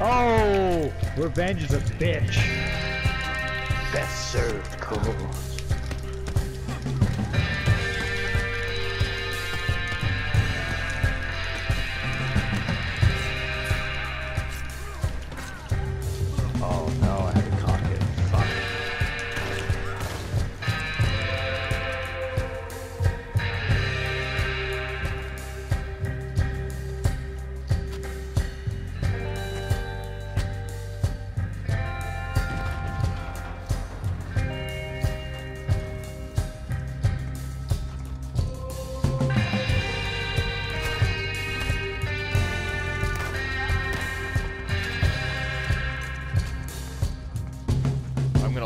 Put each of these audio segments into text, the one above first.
Oh, revenge is a bitch. Best served cold.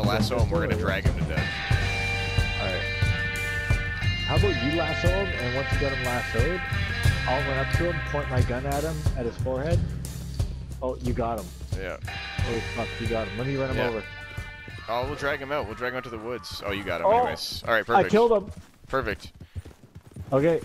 Gonna lasso him. We're gonna drag him to death. Alright. How about you lasso him, and once you got him lassoed, I'll run up to him, point my gun at him, at his forehead. Oh, you got him. Yeah. Oh, fuck, you got him. Let me run him Yeah. over. Oh, we'll drag him out. We'll drag him out to the woods. Oh, you got him Oh, anyways. All right, perfect. I killed him. Perfect. Okay.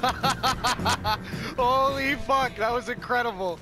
Holy fuck, that was incredible.